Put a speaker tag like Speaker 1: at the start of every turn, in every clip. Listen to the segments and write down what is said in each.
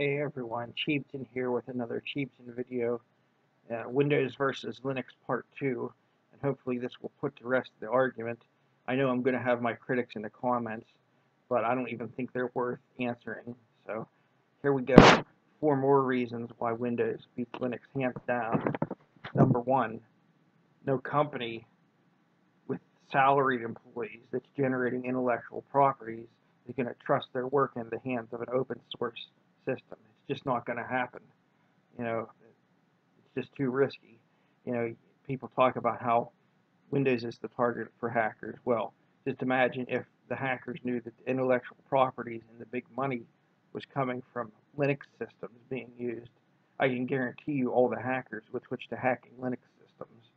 Speaker 1: Hey everyone, Cheebton here with another Cheebton video, uh, Windows versus Linux Part 2, and hopefully this will put to rest the argument. I know I'm going to have my critics in the comments, but I don't even think they're worth answering. So here we go. Four more reasons why Windows beats Linux hands down. Number one, no company with salaried employees that's generating intellectual properties is going to trust their work in the hands of an open source system. It's just not going to happen. You know, it's just too risky. You know, people talk about how Windows is the target for hackers. Well, just imagine if the hackers knew that the intellectual properties and the big money was coming from Linux systems being used. I can guarantee you all the hackers would switch to hacking Linux systems.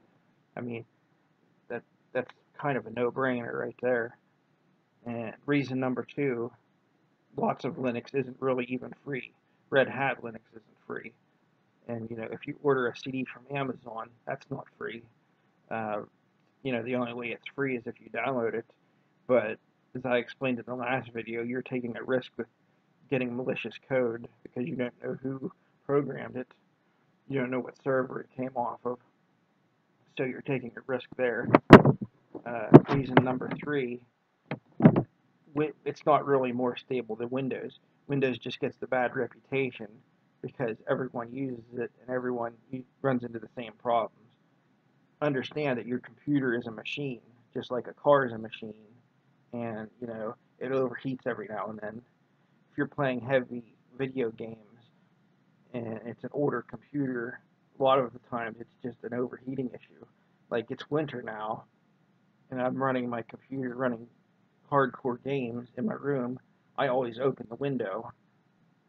Speaker 1: I mean, that that's kind of a no-brainer right there. And reason number two, lots of Linux isn't really even free. Red Hat Linux isn't free. And, you know, if you order a CD from Amazon, that's not free. Uh, you know, the only way it's free is if you download it. But as I explained in the last video, you're taking a risk with getting malicious code because you don't know who programmed it. You don't know what server it came off of. So you're taking a risk there. Uh, reason number three it's not really more stable than Windows. Windows just gets the bad reputation because everyone uses it and everyone runs into the same problems. Understand that your computer is a machine, just like a car is a machine, and you know it overheats every now and then. If you're playing heavy video games and it's an older computer, a lot of the times it's just an overheating issue. Like it's winter now, and I'm running my computer running hardcore games in my room, I always open the window.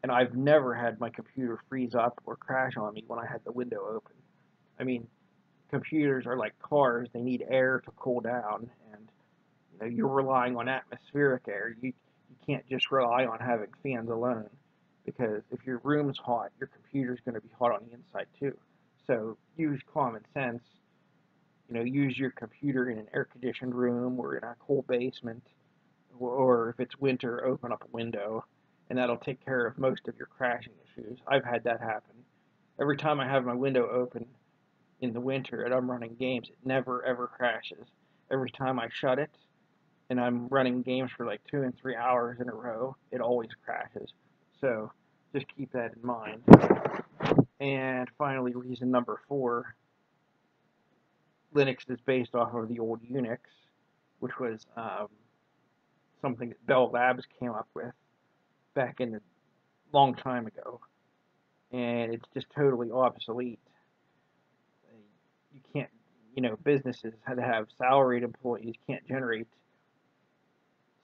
Speaker 1: And I've never had my computer freeze up or crash on me when I had the window open. I mean, computers are like cars, they need air to cool down. And you know, you're relying on atmospheric air. You, you can't just rely on having fans alone. Because if your room's hot, your computer's going to be hot on the inside too. So use common sense. You know, use your computer in an air-conditioned room or in a cool basement or if it's winter, open up a window, and that'll take care of most of your crashing issues. I've had that happen. Every time I have my window open in the winter and I'm running games, it never ever crashes. Every time I shut it and I'm running games for like two and three hours in a row, it always crashes. So just keep that in mind. And finally, reason number four Linux is based off of the old Unix, which was um, something that Bell Labs came up with back in a long time ago, and it's just totally obsolete. You can't, you know, businesses that have salaried employees can't generate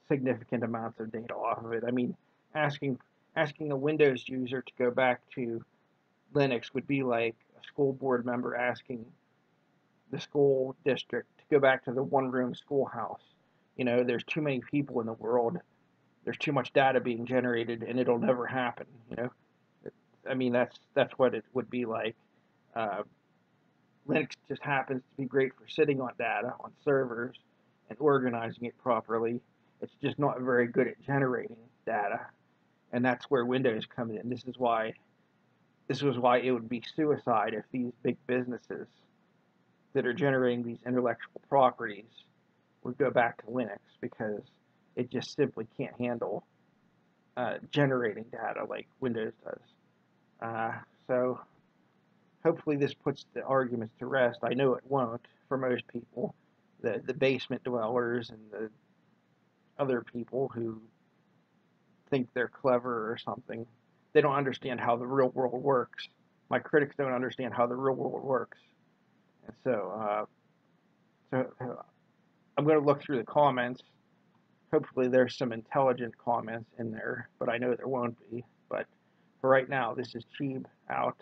Speaker 1: significant amounts of data off of it. I mean, asking asking a Windows user to go back to Linux would be like a school board member asking the school district to go back to the one-room schoolhouse you know, there's too many people in the world. There's too much data being generated, and it'll never happen. You know, I mean, that's that's what it would be like. Uh, Linux just happens to be great for sitting on data on servers and organizing it properly. It's just not very good at generating data, and that's where Windows comes in. This is why this was why it would be suicide if these big businesses that are generating these intellectual properties would go back to Linux because it just simply can't handle uh, generating data like Windows does. Uh, so hopefully this puts the arguments to rest. I know it won't for most people, the, the basement dwellers and the other people who think they're clever or something. They don't understand how the real world works. My critics don't understand how the real world works. And so, uh, so I'm going to look through the comments. Hopefully there's some intelligent comments in there, but I know there won't be. But for right now, this is Cheeb out.